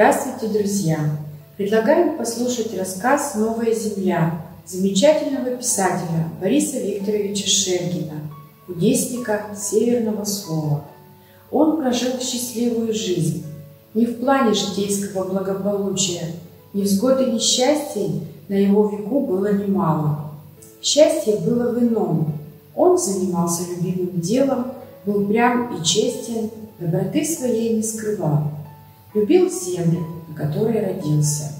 Здравствуйте, друзья! Предлагаем послушать рассказ «Новая земля» замечательного писателя Бориса Викторовича Шергина, кудесника северного слова. Он прожил счастливую жизнь не в плане житейского благополучия, невзгод и несчастий на его веку было немало. Счастье было в ином. Он занимался любимым делом, был прям и честен, доброты своей не скрывал. Любил землю, на которой родился.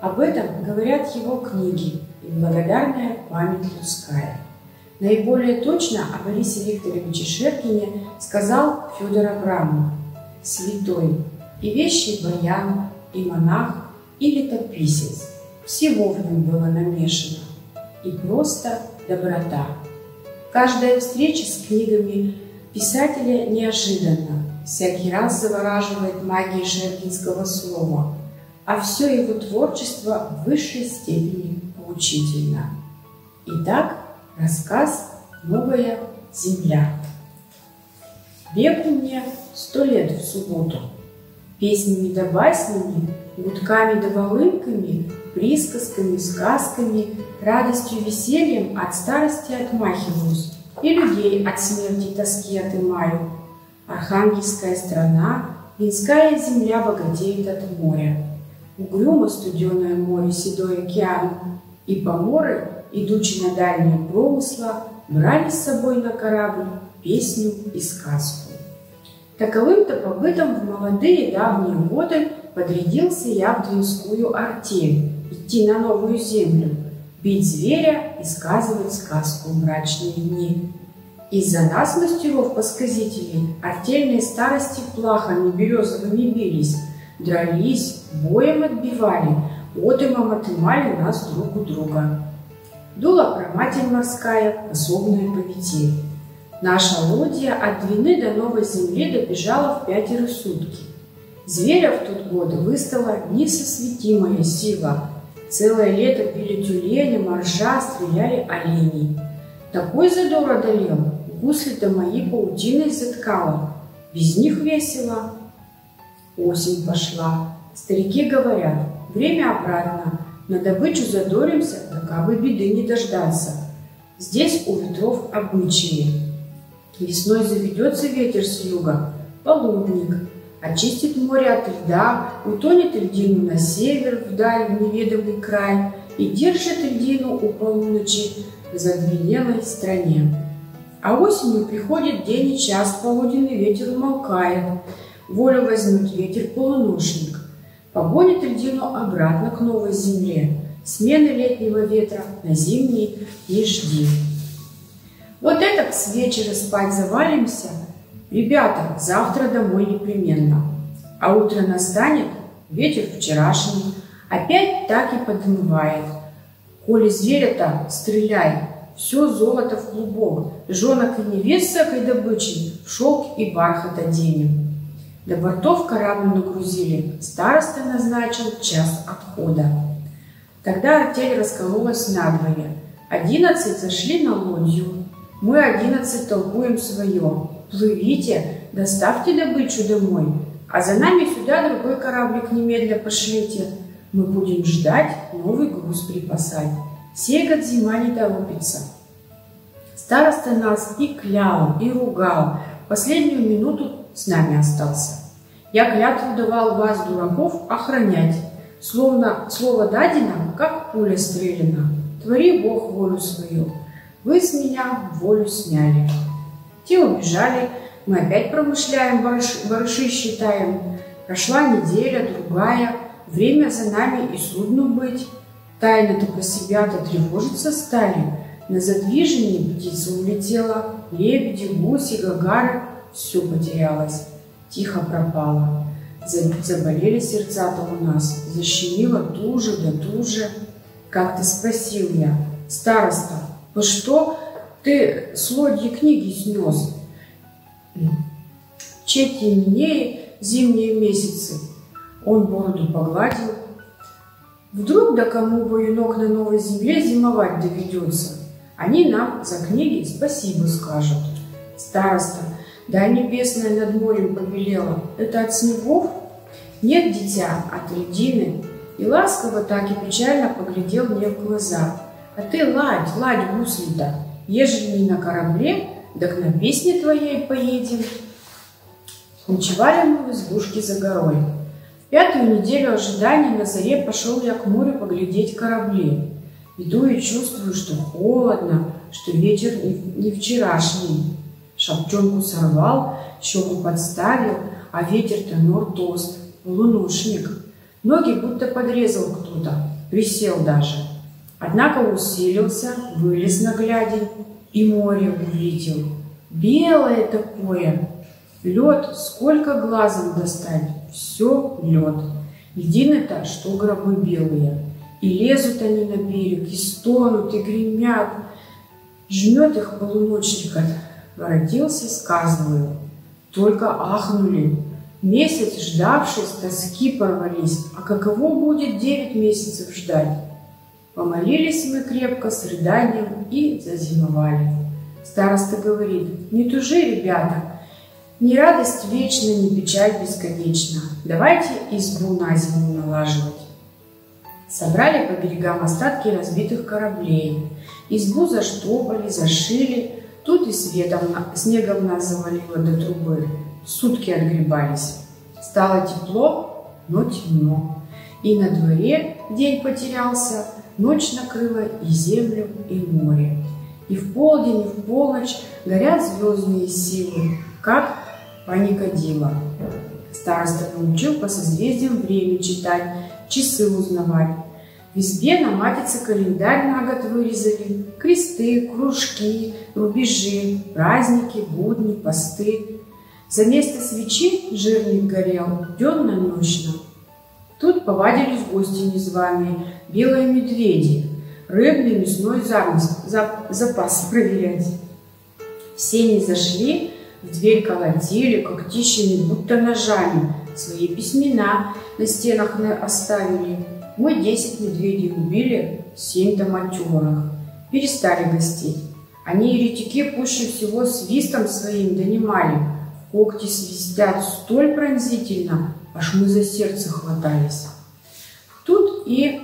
Об этом говорят его книги и благодарная память людская. Наиболее точно о Борисе Викторовиче Шеркине сказал Федор Абрамов, святой, и вещий баян, и монах, и летописец. Всего в нем было намешано, и просто доброта. Каждая встреча с книгами писателя неожиданна, всякий раз завораживает магией шеркинского слова, а все его творчество в высшей степени поучительно. Итак, рассказ «Новая земля». Веку мне сто лет в субботу. Песнями да баснями, гудками да волынками, присказками, сказками, радостью, весельем от старости отмахиваюсь и людей от смерти и тоски отымаю. Архангельская страна, Винская земля богатеет от моря. Угрюмо студеное море, седой океан, и поморы, идучи на дальние промысла, брали с собой на корабль песню и сказку. Таковым-то побытом в молодые давние годы подрядился я в Двинскую артель, идти на новую землю, бить зверя и сказывать сказку мрачные дни. Из-за нас, мастеров-посказителей, артельные старости плахами березовыми бились, дрались, боем отбивали, отымом отымали нас друг у друга. Дула проматель морская, способная повести. Наша лодья от Двины до Новой Земли добежала в пятеро сутки. Зверя в тот год выстала несосветимая сила. Целое лето пили тюлени, моржа, стреляли оленей. Такой задор одолел, гусли-то мои паутиной заткала. Без них весело. Осень пошла. Старики говорят, время обратно. На добычу задоримся, да как бы беды не дождаться. Здесь у ветров обычаи. Весной заведется ветер с юга, полудник, очистит море от льда, утонет льдину на север, вдаль, в неведомый край, и держит льдину у полуночи в задвенелой стране. А осенью приходит день и час, полуденный ветер умолкает, волю возьмет ветер-полуношник, погонит льдину обратно к новой земле, смены летнего ветра на зимний не жди. Вот это с вечера спать завалимся. Ребята, завтра домой непременно. А утро настанет, ветер вчерашний, опять так и подмывает. Коли зверя-то, стреляй, все золото в клубок, жонок и невест всякой добычи в шелк и бархат оденем. До бортов корабль нагрузили, староста назначил час отхода. Тогда артель раскололась надвое. Одиннадцать зашли на лодью, мы одиннадцать толкуем свое. Плывите, доставьте добычу домой, а за нами сюда другой кораблик немедля пошлите. Мы будем ждать, новый груз припасать. Сей год зима не торопится. Староста нас и клял, и ругал. Последнюю минуту с нами остался. Я клятву давал вас, дураков, охранять. Словно слово дадено, как пуля стрелена. Твори Бог волю свою. Вы с меня волю сняли. Те убежали, мы опять промышляем, барыши, считаем. Прошла неделя, другая, время за нами и судну быть. Тайно-то про себя-то тревожиться стали. На задвижении птица улетела, лебеди, гуси, гагары, все потерялось, тихо пропало. Заболели сердца-то у нас, защемило туже да туже. Как-то спросил я, староста, ну что ты с лодьи книги снес? Че темнее зимние месяцы. Он бороду погладил. Вдруг да кому военок на новой земле зимовать доведется. Они нам за книги спасибо скажут. Староста, да небесная над морем повелела. Это от снегов? Нет, дитя, от льдины. И ласково так и печально поглядел мне в глаза. А ты ладь, ладь, гусли-то, ежели не на корабле, так на песне твоей поедем. Ночевали мы в избушке за горой. Пятую неделю ожидания на заре пошел я к морю поглядеть корабли. Иду и чувствую, что холодно, что ветер не вчерашний. Шапчонку сорвал, щеку подставил, а ветер-то нор-тост, полуношник. Ноги будто подрезал кто-то, присел даже. Однако усилился, вылез на глядень и море увидел. Белое такое. Лед, сколько глазом достать, все лед. Льдины-то, что гробы белые. И лезут они на берег, и стонут, и гремят. Жмет их полуночник воротился, сказываю. Только ахнули. Месяц, ждавшись, тоски порвались. А каково будет девять месяцев ждать? Помолились мы крепко с рыданием и зазимовали. Староста говорит, не тужи, ребята, ни радость вечна, ни печаль бесконечна. Давайте избу на зиму налаживать. Собрали по берегам остатки разбитых кораблей. Избу заштопали, зашили. Тут и светом, снегом нас завалило до трубы. Сутки отгребались. Стало тепло, но темно. И на дворе день потерялся, ночь накрыла и землю, и море. И в полдень, и в полночь горят звездные силы, как паникодила. Староста научил по созвездиям время читать, часы узнавать. В избе на матице календарь на год вырезали, кресты, кружки, рубежи, праздники, будни, посты. За место свечи жирник горел денно-ночно. Тут повадились гости незваные, белые медведи, рыбный мясной запас, запас проверять. Все не зашли, в дверь колотили, когтищами, будто ножами, свои письмена на стенах оставили. Мы десять медведей убили, семь до матерых. Перестали гостить. Они еретики пуще всего свистом своим донимали. Когти свистят столь пронзительно, аж мы за сердце хватались. Тут и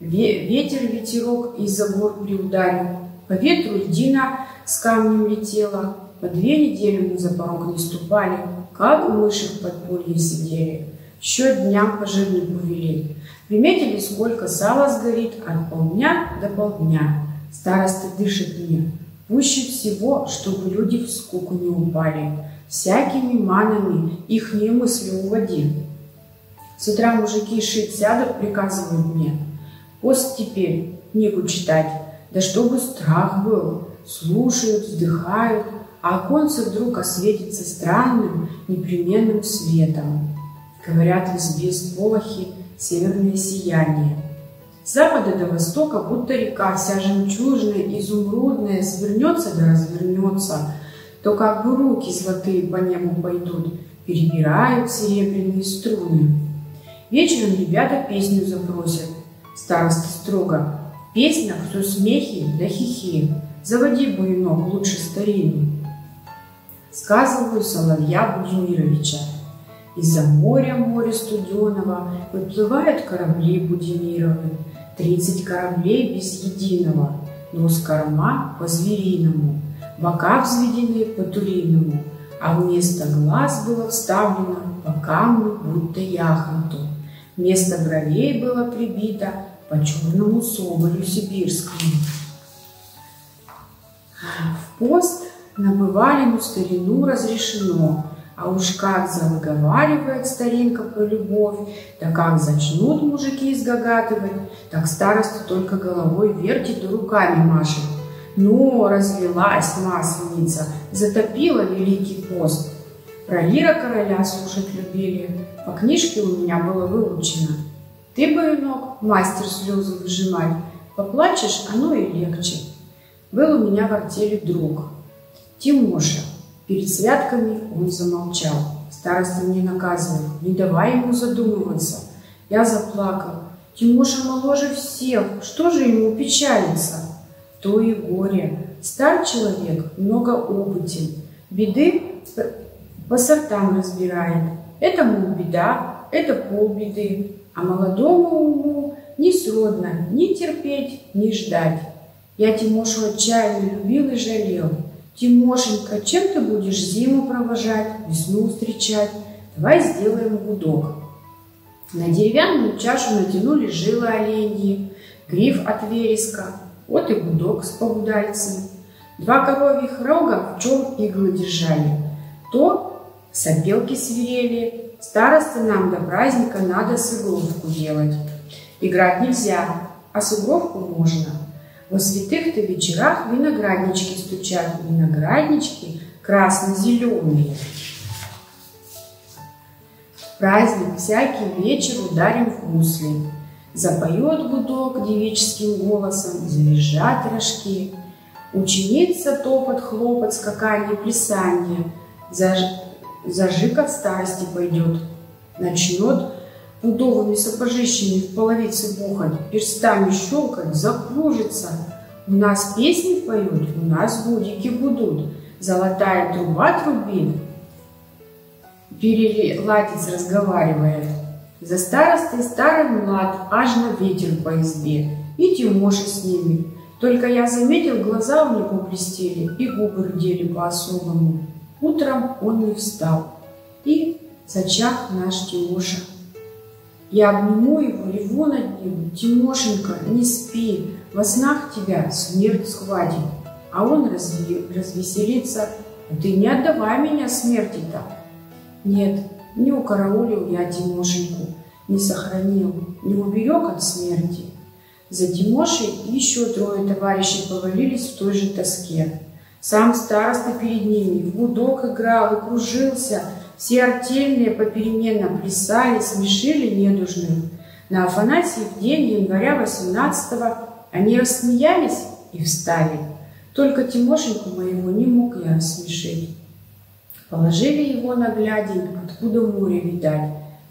ветер ветерок из-за гор приударил. По ветру льдина с камнем летела. По две недели мы за порог не ступали, как мыши в подполье сидели. Счет дням по жирнику. Приметили, сколько сала сгорит от полдня до полдня. Староста дышит мне. Пуще всего, чтобы люди в скуку не упали всякими манами их не мысли уводи. С утра мужики шить сядут, приказывают мне. Пост теперь, книгу читать, да чтобы страх был. Слушают, вздыхают, а оконце вдруг осветится странным, непременным светом. Говорят в избе сполохи северное сияние. С запада до востока, будто река, вся жемчужная, изумрудная, свернется да развернется – то как бы руки золотые по небу пойдут, перебирают серебряные струны. Вечером ребята песню запросят. Староста строго. В песнях все смехи да хихи. Заводи, буйнок, лучше старину. Сказываю Соловья Будимировича. Из-за моря, моря студеного, выплывают корабли Будимировы. Тридцать кораблей без единого, но с корма по-звериному бока взведены по-турийному, а вместо глаз было вставлено по камню, будто яхонту. Вместо бровей было прибито по черному соболю сибирскому. В пост на бывалину старину разрешено, а уж как заговаривает старинка про любовь, да как зачнут мужики изгагатывать, так староста только головой вертит и руками машет. Но развелась масленица, затопила Великий пост. Про Лира короля слушать любили, по книжке у меня было выучено. Ты, Баюнок, мастер слезы выжимать, поплачешь, оно и легче. Был у меня в артели друг, Тимоша. Перед святками он замолчал. Староста мне наказывал, не давай ему задумываться. Я заплакал. Тимоша моложе всех, что же ему печалиться? то и горе. Стар человек много опытен, беды по сортам разбирает. Это, мол, беда, – это полбеды, а молодому уму не сродно ни терпеть, ни ждать. Я Тимошу отчаянно любил и жалел. Тимошенька, чем ты будешь зиму провожать, весну встречать? Давай сделаем гудок. На деревянную чашу натянули жилы оленьи, гриф от вереска, вот и гудок с погудальцем. Два коровьих рога в чем иглы держали. То сопелки свирели, старосты нам до праздника надо сыгровку делать. Играть нельзя, а сыгровку можно. Во святых-то вечерах винограднички стучат, винограднички красно-зеленые. Праздник всякий вечер ударим в гусли. Запоет гудок девическим голосом, завизжат рожки. Ученица топот, хлопот, скаканье, плясанье. Заж... Зажиг от старости пойдет. Начнет пудовыми сапожищами в половице бухать, перстами щелкать, закружится. У нас песни поют, у нас гудики гудут, золотая труба трубит, переладец разговаривает. За старостой старый млад, аж на ветер по избе, и Тимоша с ними. Только я заметил, глаза у него блестели, и губы рдели по-особому. Утром он не встал, и зачах наш Тимоша. Я обниму его, реву над ним. Тимошенька, не спи, во снах тебя смерть схватит. А он разве, развеселится. Ты не отдавай меня смерти-то. Нет, не укараулил я Тимошеньку, не сохранил, не уберег от смерти. За Тимошей еще трое товарищей повалились в той же тоске. Сам староста перед ними в гудок играл и кружился, все артельные попеременно плясали, смешили недужных. На Афанасьев день января 18-го они рассмеялись и встали. Только Тимошеньку моего не мог я рассмешить. Положили его на глядень, откуда море видать.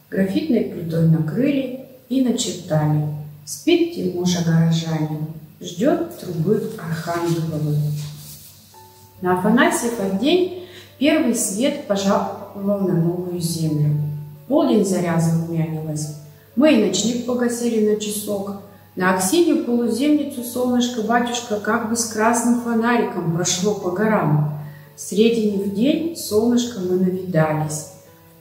Графитной плитой накрыли и начертали. Спит Тимоша горожанин, ждет трубы Архангеловы. На Афанасьев день первый свет пожаловал на новую землю. Полдень заря зарумянилась. Мы и ночник погасили на часок. На Аксинью полуземницу солнышко батюшка как бы с красным фонариком прошло по горам. Средине в день солнышко мы навидались.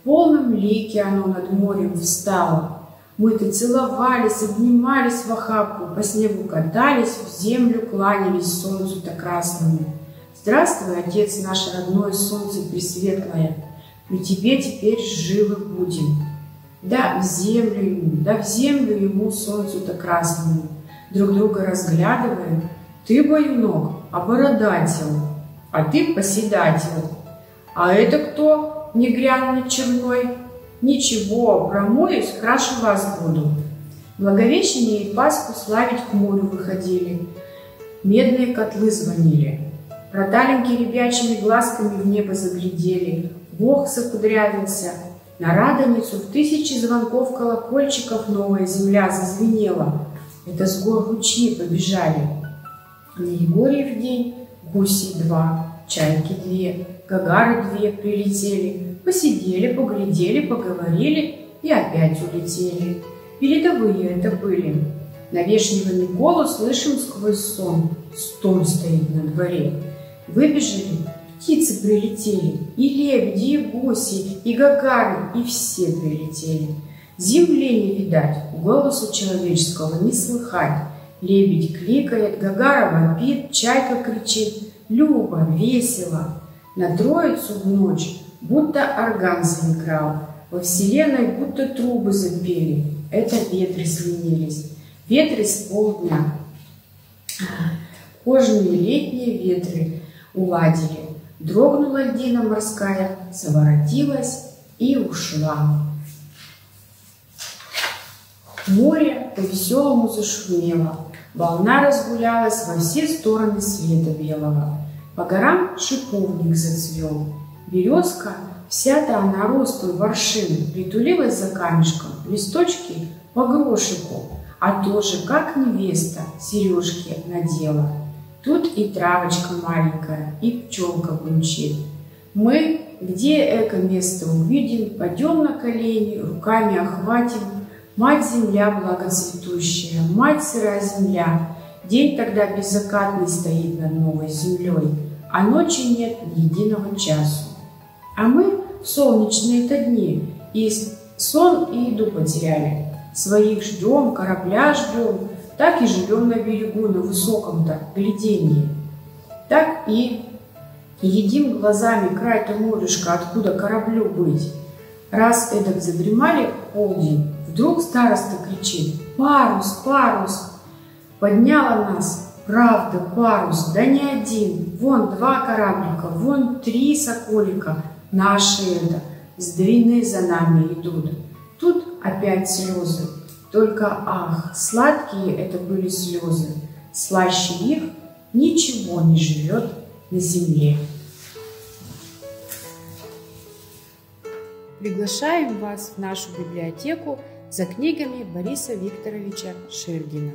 В полном лике оно над морем встало. Мы-то целовались, обнимались в охапку, по снегу катались, в землю кланялись солнцу-то красному. Здравствуй, Отец наш родной, солнце пресветлое, мы тебе теперь живы будем. Да в землю ему, да в землю ему, солнцу-то красному. Друг друга разглядываем, ты баюнок, а бородател, а ты поседатель. А это кто не грянный черной? Ничего, промоюсь, краше вас буду. Благовещение и Пасху славить к морю выходили. Медные котлы звонили. Проталеньки ребячими глазками в небо заглядели. Бог закудрявился. На Радоницу в тысячи звонков колокольчиков новая земля зазвенела. Это с гор ручьи побежали. На Егорьев день гуси два, чайки две, гагары две прилетели, посидели, поглядели, поговорили и опять улетели. Передовые это были. Навешниванный голос слышим сквозь сон. Стон стоит на дворе. Выбежали, птицы прилетели, и лебеди, и гуси, и гагары, и все прилетели. Земли не видать, голосу человеческого не слыхать. Лебедь кликает, Гагара вопит, чайка кричит. Люба, весело. На троицу в ночь будто орган заиграл. Во вселенной будто трубы запели. Это ветры сменились. Ветры с полдня. Кожные летние ветры уладили. Дрогнула льдина морская, заворотилась и ушла. Море по-веселому зашумело, волна разгулялась во все стороны света белого. По горам шиповник зацвел. Березка, вся-то она ростом воршин, притулилась за камешком, листочки по грошику, а тоже, как невеста, сережки надела. Тут и травочка маленькая, и пчелка бунчит. Мы где эко-место увидим, пойдем на колени, руками охватим. Мать земля благоцветущая, мать сырая земля, День тогда беззакатный стоит над новой землей, а ночи нет ни единого часу. А мы солнечные-то дни и сон и еду потеряли. Своих ждем, корабля ждем, так и живем на берегу, на высоком-то глядении. Так и едим глазами край-то морюшка, откуда кораблю быть. Раз эдак задремали полдень, вдруг староста кричит «Парус, парус!» Подняла нас, правда, парус, да не один. Вон два кораблика, вон три соколика. Наши это, с длины за нами идут. Тут опять слезы. Только, ах, сладкие это были слезы. Слаще их ничего не живет на земле. Приглашаем вас в нашу библиотеку за книгами Бориса Викторовича Шергина.